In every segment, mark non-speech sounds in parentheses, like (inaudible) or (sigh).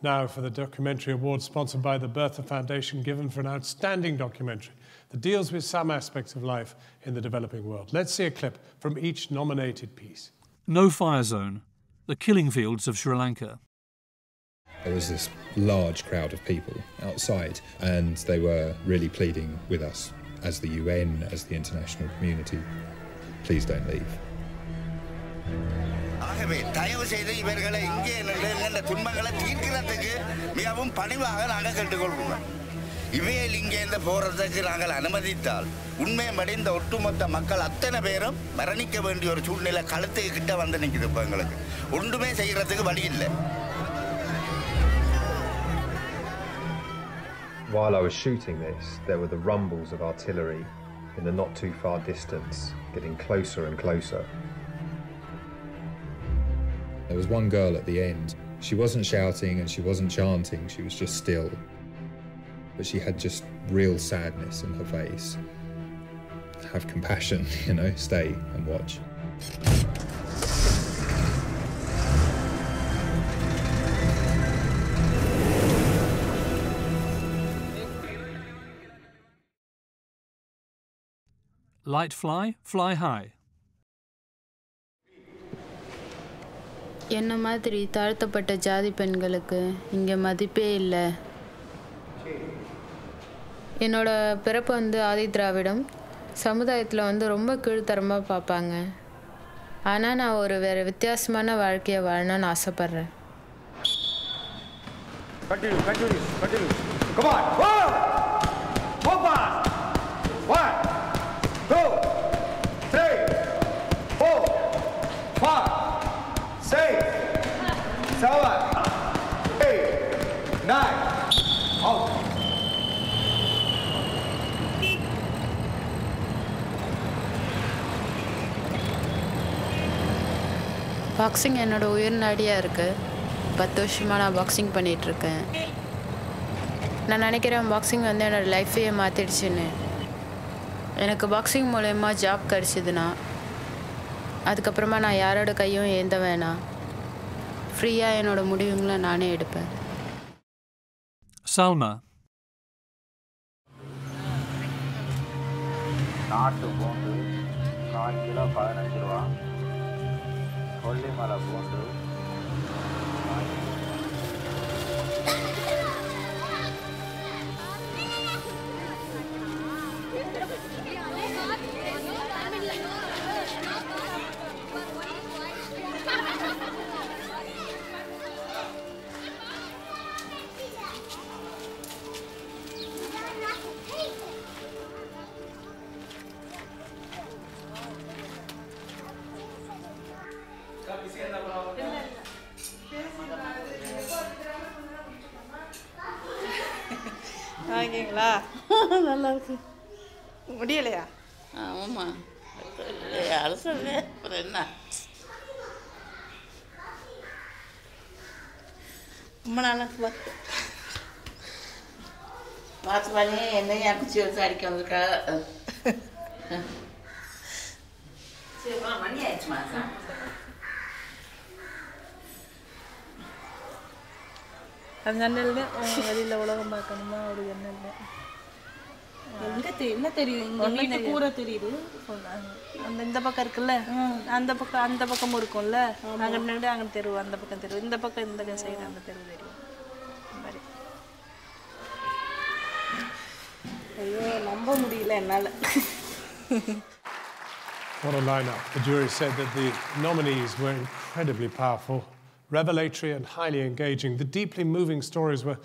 Now for the documentary award sponsored by the Bertha Foundation, given for an outstanding documentary that deals with some aspects of life in the developing world. Let's see a clip from each nominated piece. No Fire Zone The Killing Fields of Sri Lanka. There was this large crowd of people outside, and they were really pleading with us as the UN, as the international community please don't leave. ஆகவே தயவு செய்து இவர்களை இங்கே நின்று துன்பங்களை தீர்க்கிறதுக்கு மிகவும் பணிவாக நாங்கள் கேட்டுக்கொள்கிறோம். இவையில் இங்கே இந்த போறதுக்கு நாங்கள் அனுமதித்தால் உண்மையபடி இந்த ஒட்டுமொத்த மக்கள் அத்தனை பேரும் மரணிக்க வேண்டிய ஒரு சூழ்நிலை கழுத்துக்கு கிட்ட வந்து நிற்குது இப்போ எங்களுக்கு. ஒன்றுமே செய்கிறதுக்கு வழி இல்லை. While I was shooting this, there were the rumbles of artillery in the not too far distance, getting closer and closer. There was one girl at the end. She wasn't shouting and she wasn't chanting, she was just still. But she had just real sadness in her face. Have compassion, (laughs) you know, stay and watch. Light Fly, Fly High. என்ன மாதிரி தாழ்த்தப்பட்ட ஜாதி பெண்களுக்கு இங்கே மதிப்பே இல்லை? என்னோட பிறப்பு வந்து ஆதி திராவிடம். சமுதாயத்தில் வந்து ரொம்ப கீழ்த்தரமாக பார்ப்பாங்க ஆனால் நான் ஒரு வேறு வித்தியாசமான வாழ்க்கையை வாழணும்னு ஆசைப்பட்றேன். பாக்ஸிங் என்னோட உயிர் நாடியாக இருக்குது பத்து வருஷமாக நான் பாக்ஸிங் பண்ணிகிட்ருக்கேன் நான் நினைக்கிறேன் பாக்ஸிங் வந்து என்னோடய லைஃப்பையே மாற்றிடுச்சுன்னு எனக்கு பாக்ஸிங் மூலயமா ஜாப் கிடச்சிதுன்னா அதுக்கப்புறமா நான் யாரோட கையும் ஏந்த வேணாம். ஃப்ரீயாக என்னோட முடிவுங்களை நானே எடுப்பேன். Salma. நாட்டு பூண்டு கால் கிலோ பதினஞ்சு ரூபா. Olha maravilhoso. வாங்கிங்களா நல்லா இருக்கு முடியலையா ஆமாம் அரசு அப்புறம் என்ன? ரொம்ப நாளாக பார்த்து பார்த்து பண்ணி என்னையும் அடிச்சு வச்சு அடிக்க வந்திருக்கா. சரி அப்புறம் மணி ஆயிடுச்சு அந்த வெளியில் உலகம் பார்க்கணுமா? ஒரு தெரியும் என்ன தெரியும்? கூரை தெரியுது. சொன்னாங்க அந்த இந்த பக்கம் இருக்குல்ல? அந்த பக்கம் அந்த பக்கமும் இருக்கும்ல? அங்கே அங்கே தெரு அந்த பக்கம் தெரு. இந்த பக்கம் இந்த சைடு அந்த தெரு தெரியும். ஐயோ நம்ப முடியல என்னால். What a lineup. The jury said that the nominees were incredibly powerful, revelatory, and highly engaging. The deeply moving stories were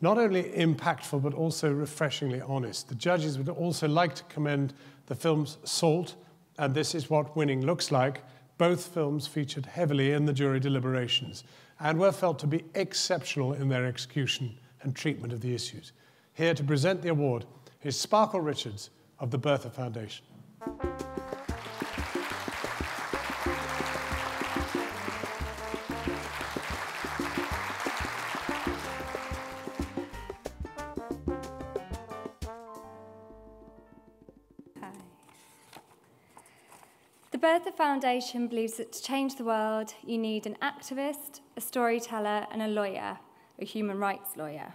not only impactful but also refreshingly honest. The judges would also like to commend the films Salt and This Is What Winning Looks Like. Both films featured heavily in the jury deliberations and were felt to be exceptional in their execution and treatment of the issues. Here to present the award is Sparkle Richards of the Bertha Foundation. Bertha Foundation believes that to change the world, you need an activist, a storyteller, and a lawyer, a human rights lawyer.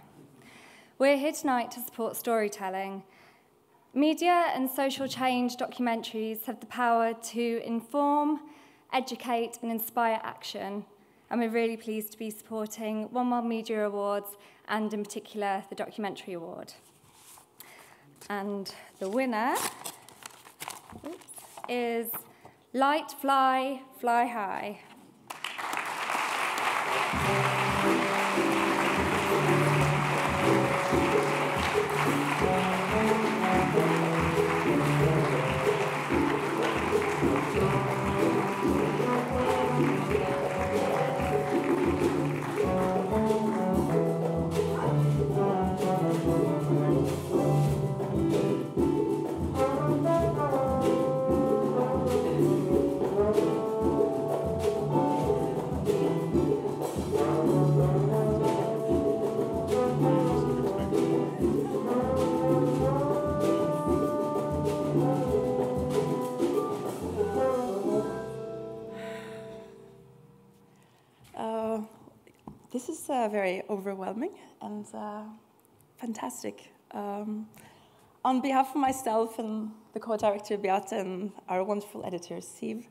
We're here tonight to support storytelling. Media and social change documentaries have the power to inform, educate, and inspire action. And we're really pleased to be supporting One World Media Awards and, in particular, the Documentary Award. And the winner is Light Fly, Fly High. Uh, very overwhelming and uh, fantastic. Um, on behalf of myself and the co-director Beate and our wonderful editor Siv,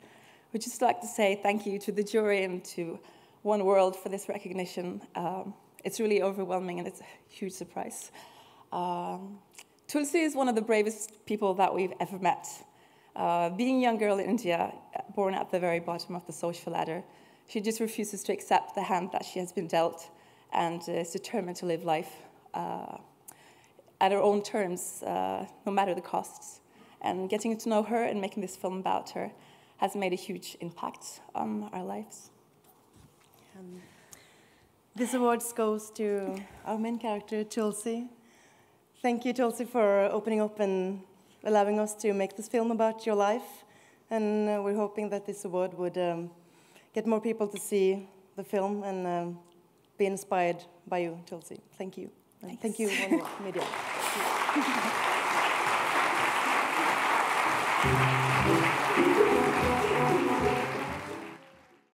we'd just like to say thank you to the jury and to One World for this recognition. Um, it's really overwhelming and it's a huge surprise. Um, Tulsi is one of the bravest people that we've ever met. Uh, being a young girl in India, born at the very bottom of the social ladder, she just refuses to accept the hand that she has been dealt and uh, is determined to live life uh, at her own terms, uh, no matter the costs. And getting to know her and making this film about her has made a huge impact on our lives. Um, this award goes to our main character, Tulsi. Thank you, Tulsi, for opening up and allowing us to make this film about your life. And uh, we're hoping that this award would um, get more people to see the film and um, be inspired by you, Tulsi. Thank you. And thank you, One World Media. (laughs)